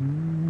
हो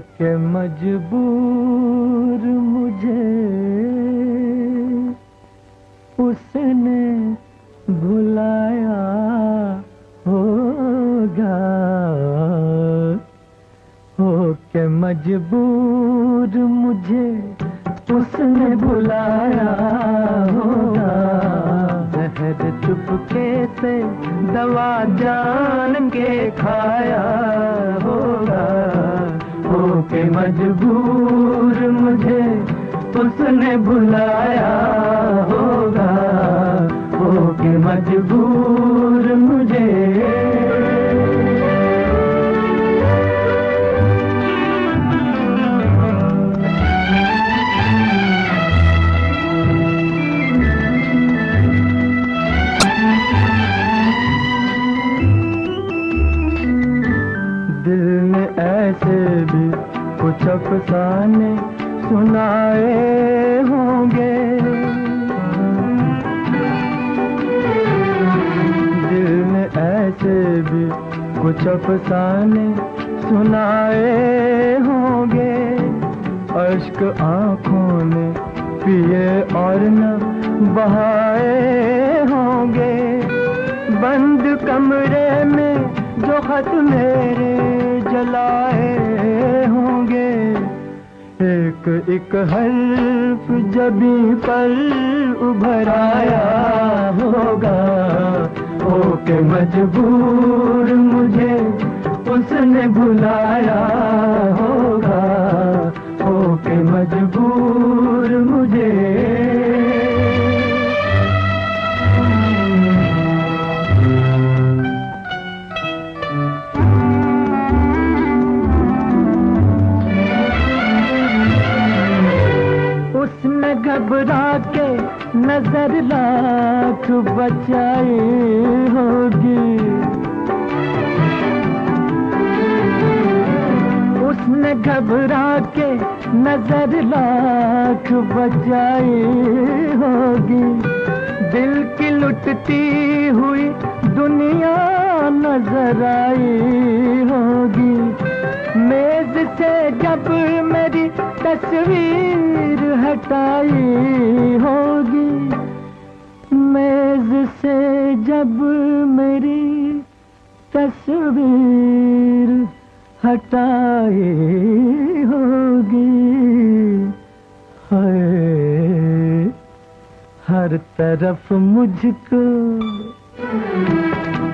के मजबूर मुझे, उसने भुलाया होगा। हो के मजबूर मुझे, उसने बुलाया होगा। जहर चुपके से दवा जान के खाया होगा के मजबूर मुझे उसने बुलाया होगा। हो के मजबूर मुझे। दिल में ऐसे भी कुछ सुनाए होंगे। दिल में ऐसे भी कुछ अफसाने सुनाए होंगे। अश्क आँखों ने पिए और न बहाए होंगे। बंद कमरे में जो खत मेरे जलाए एक एक हर्फ जबी पर उभराया होगा। ओ के मजबूर मुझे उसने बुलाया होगा। ओ के मजबूर मुझे नज़र लाख बचाई होगी। उसने घबरा के नज़र लाख बचाई होगी। दिल की लुटती हुई दुनिया नज़र आई होगी। मेज से जब मेरी तस्वीर हटाई होगी, मेज से जब मेरी तस्वीर हटाई होगी। हाय, हर तरफ़ मुझको,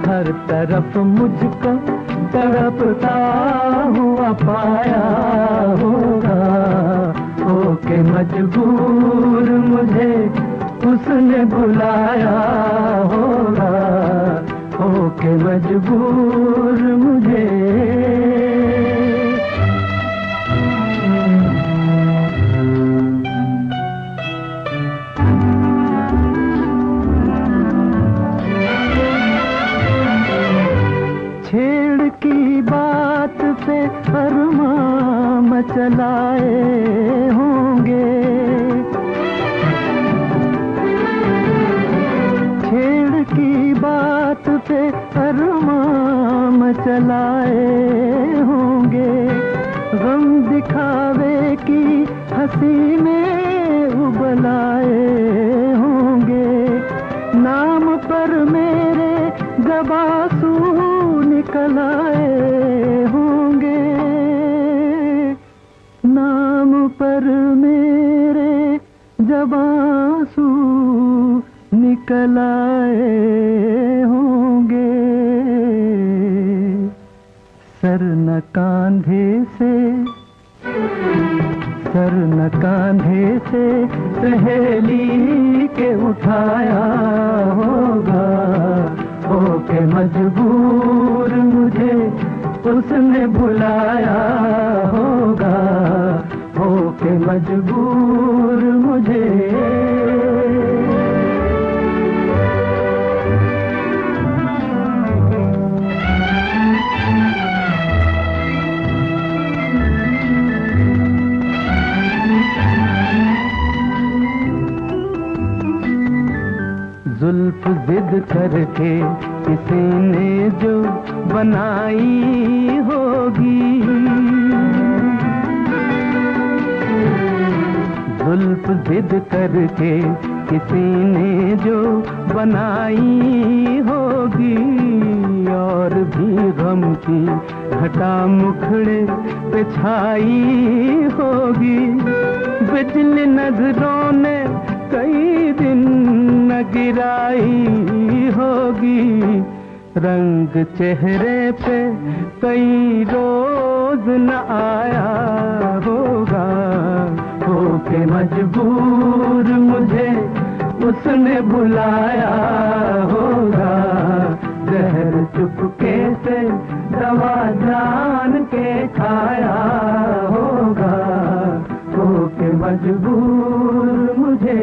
हर तरफ़ मुझको तड़पता पाया होगा। हो के मजबूर मुझे उसने बुलाया होगा। हो के मजबूर अरमां मचलाए होंगे। छेड़ की बात पे अरमां मचलाए होंगे। गम दिखावे की हँसी में उबलाए जब आँसू होंगे। सर न कांधे से, सर न कांधे से सहेली के उठाया होगा। हो के मजबूर मुझे उसने बुलाया होगा। हो के मजबूर जुल्फ जिद करके किसी ने जो बनाई होगी। जुल्फ जिद करके किसी ने जो बनाई होगी, और भी गम की घटा मुखड़े पे छाई होगी। बिजली नज़रों ने कई दिन न गिराई होगी। रंग चेहरे पे कई रोज न आया होगा। पे मजबूर मुझे उसने बुलाया होगा। जहर चुपके से दवा जान के खाया होगा। तो होके मजबूर मुझे